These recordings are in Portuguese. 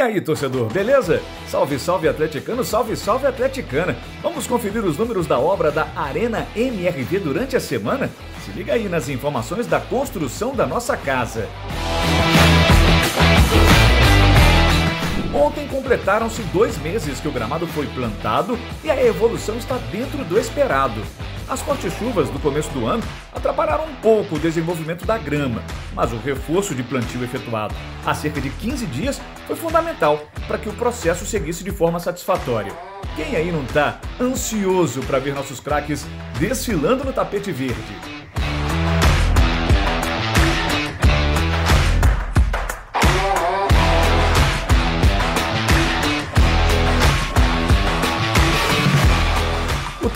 aí, torcedor, beleza? Salve, salve atleticano, salve, salve atleticana. Vamos conferir os números da obra da Arena MRV durante a semana? Se liga aí nas informações da construção da nossa casa. Ontem completaram-se dois meses que o gramado foi plantado e a evolução está dentro do esperado. As fortes chuvas do começo do ano atrapalharam um pouco o desenvolvimento da grama, mas o reforço de plantio efetuado há cerca de 15 dias foi fundamental para que o processo seguisse de forma satisfatória. Quem aí não está ansioso para ver nossos craques desfilando no tapete verde?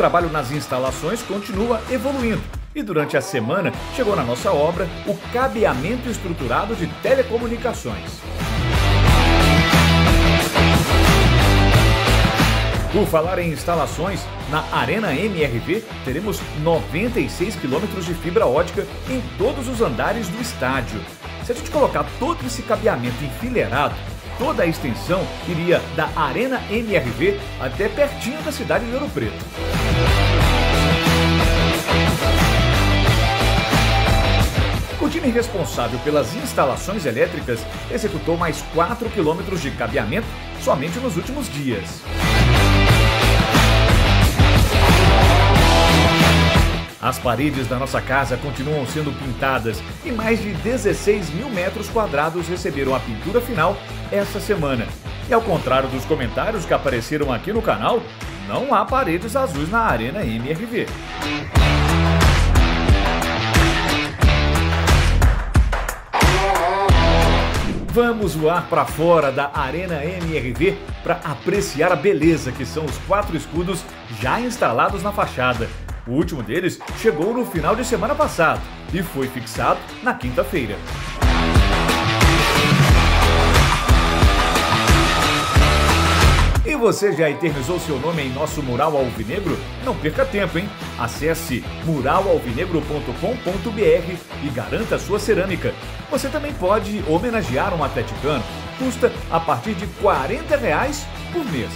Trabalho nas instalações continua evoluindo e durante a semana chegou na nossa obra o cabeamento estruturado de telecomunicações. Por falar em instalações, na Arena MRV teremos 96 quilômetros de fibra ótica em todos os andares do estádio. Se a gente colocar todo esse cabeamento enfileirado, toda a extensão iria da Arena MRV até pertinho da cidade de Ouro Preto. Time responsável pelas instalações elétricas executou mais 4 quilômetros de cabeamento somente nos últimos dias. As paredes da nossa casa continuam sendo pintadas e mais de 16 mil metros quadrados receberam a pintura final esta semana. E ao contrário dos comentários que apareceram aqui no canal, não há paredes azuis na Arena MRV. Vamos voar para fora da Arena MRV para apreciar a beleza que são os quatro escudos já instalados na fachada. O último deles chegou no final de semana passado e foi fixado na quinta-feira. Você já eternizou seu nome em nosso mural alvinegro? Não perca tempo, hein? Acesse muralalvinegro.com.br e garanta sua cerâmica. Você também pode homenagear um atleticano. Custa a partir de 40 reais por mês.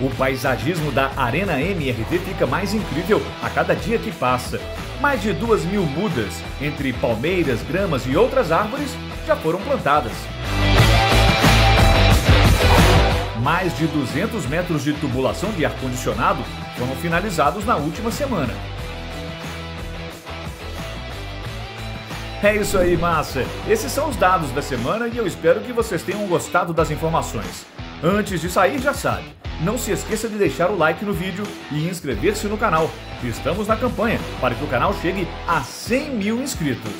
O paisagismo da Arena MRV fica mais incrível a cada dia que passa. Mais de duas mil mudas, entre palmeiras, gramas e outras árvores, já foram plantadas. Mais de 200 metros de tubulação de ar-condicionado foram finalizados na última semana. É isso aí, massa! Esses são os dados da semana e eu espero que vocês tenham gostado das informações. Antes de sair, já sabe, não se esqueça de deixar o like no vídeo e inscrever-se no canal. Estamos na campanha para que o canal chegue a 100 mil inscritos.